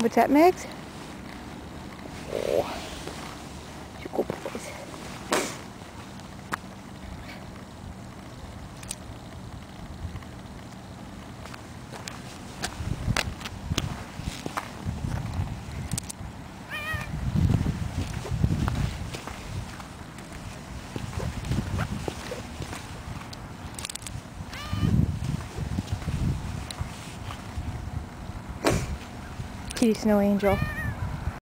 What's that, Megs? Kitty Snow Angel.